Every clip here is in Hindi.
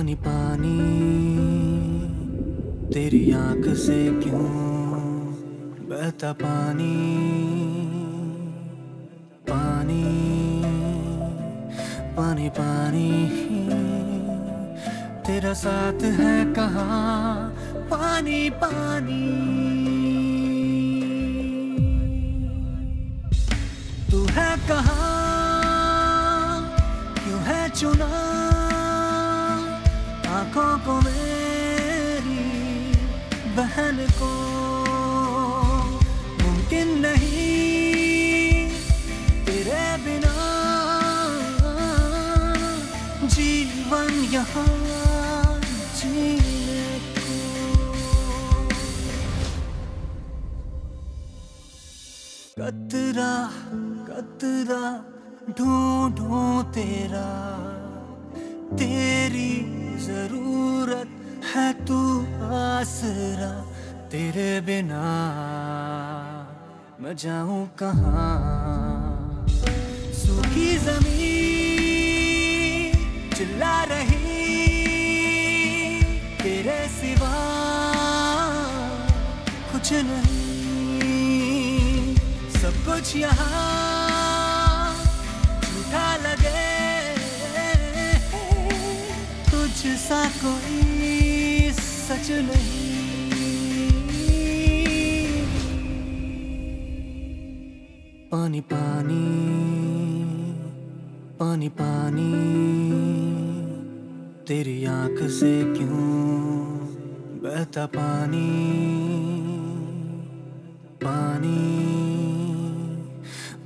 पानी पानी। तेरी आँख से क्यों बहता पानी? पानी पानी पानी। तेरा साथ है कहाँ? पानी पानी। तू है कहाँ? क्यों है चुना? आँखों को मेरी बहन को। मुमकिन नहीं तेरे बिना जीवन यहाँ कतरा कतरा ढूंढूं तेरा, तेरी ज़रूरत है तू आसरा तेरे बिना। मैं जाऊँ कहाँ? सूखी ज़मीन चिल्ला रही तेरे सिवा कुछ नहीं। सब कुछ यहाँ तुझ सा कोई सच नहीं। पानी पानी पानी पानी, तेरी आँख से क्यों बहता पानी? पानी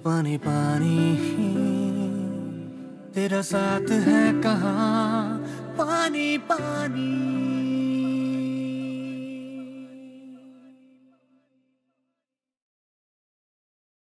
पानी पानी, तेरा साथ है कहाँ? पानी पानी